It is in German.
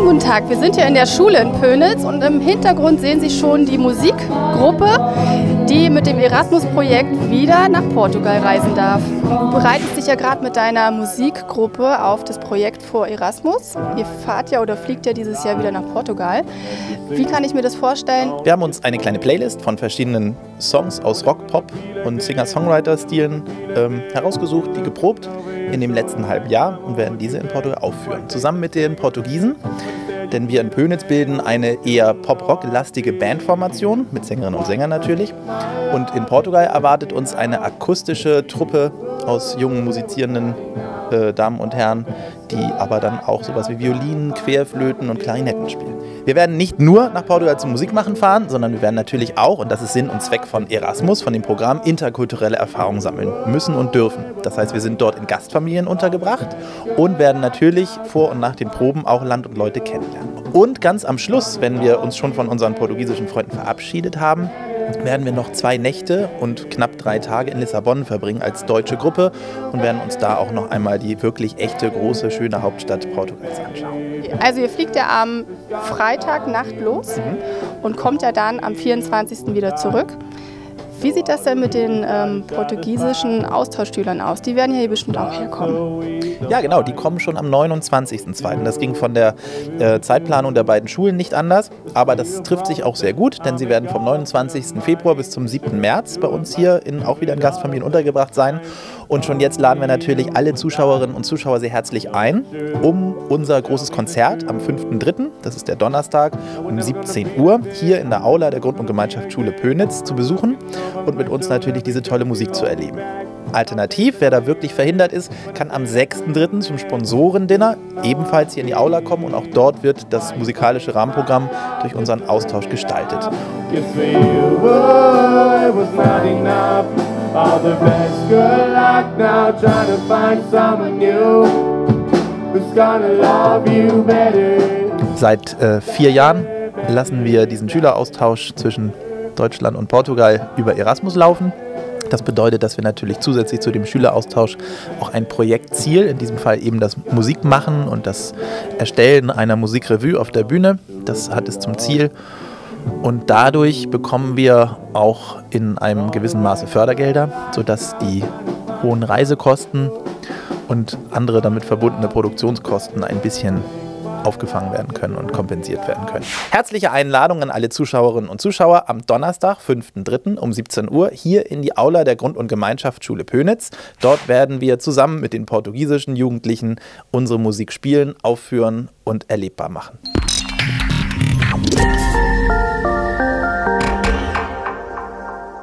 Schönen guten Tag. Wir sind hier in der Schule in Pönitz und im Hintergrund sehen Sie schon die Musikgruppe, die mit dem Erasmus-Projekt wieder nach Portugal reisen darf. Du bereitest dich ja gerade mit deiner Musikgruppe auf das Projekt vor Erasmus. Ihr fahrt ja oder fliegt ja dieses Jahr wieder nach Portugal. Wie kann ich mir das vorstellen? Wir haben uns eine kleine Playlist von verschiedenen Songs aus Rock, Pop und Singer-Songwriter-Stilen ähm, herausgesucht, die geprobt in dem letzten halben Jahr und werden diese in Portugal aufführen. Zusammen mit den Portugiesen, denn wir in Pönitz bilden eine eher Pop-Rock-lastige Bandformation, mit Sängerinnen und Sängern natürlich. Und in Portugal erwartet uns eine akustische Truppe aus jungen musizierenden äh, Damen und Herren, die aber dann auch sowas wie Violinen, Querflöten und Klarinetten spielen. Wir werden nicht nur nach Portugal zum Musikmachen fahren, sondern wir werden natürlich auch, und das ist Sinn und Zweck von Erasmus, von dem Programm, interkulturelle Erfahrungen sammeln müssen und dürfen. Das heißt, wir sind dort in Gastfamilien untergebracht und werden natürlich vor und nach den Proben auch Land und Leute kennenlernen. Und ganz am Schluss, wenn wir uns schon von unseren portugiesischen Freunden verabschiedet haben, werden wir noch zwei Nächte und knapp drei Tage in Lissabon verbringen als deutsche Gruppe und werden uns da auch noch einmal die wirklich echte, große, schöne Hauptstadt Portugals anschauen. Also ihr fliegt ja am Freitagnacht los mhm. und kommt ja dann am 24. wieder zurück. Wie sieht das denn mit den ähm, portugiesischen Austauschschülern aus? Die werden ja hier bestimmt auch herkommen. Ja, genau, die kommen schon am 29.02. Das ging von der äh, Zeitplanung der beiden Schulen nicht anders, aber das trifft sich auch sehr gut, denn sie werden vom 29. Februar bis zum 7. März bei uns hier in, auch wieder in Gastfamilien untergebracht sein. Und schon jetzt laden wir natürlich alle Zuschauerinnen und Zuschauer sehr herzlich ein, um unser großes Konzert am 5.3., das ist der Donnerstag, um 17 Uhr hier in der Aula der Grund- und Gemeinschaftsschule Pönitz zu besuchen und mit uns natürlich diese tolle Musik zu erleben. Alternativ, wer da wirklich verhindert ist, kann am 6.3. zum Sponsorendinner ebenfalls hier in die Aula kommen und auch dort wird das musikalische Rahmenprogramm durch unseren Austausch gestaltet. Seit äh, vier Jahren lassen wir diesen Schüleraustausch zwischen Deutschland und Portugal über Erasmus laufen. Das bedeutet, dass wir natürlich zusätzlich zu dem Schüleraustausch auch ein Projektziel, in diesem Fall eben das Musikmachen und das Erstellen einer Musikrevue auf der Bühne, das hat es zum Ziel. Und dadurch bekommen wir auch in einem gewissen Maße Fördergelder, sodass die hohen Reisekosten und andere damit verbundene Produktionskosten ein bisschen aufgefangen werden können und kompensiert werden können. Herzliche Einladung an alle Zuschauerinnen und Zuschauer am Donnerstag, 5.3. um 17 Uhr hier in die Aula der Grund- und Gemeinschaftsschule Pönitz. Dort werden wir zusammen mit den portugiesischen Jugendlichen unsere Musik spielen, aufführen und erlebbar machen.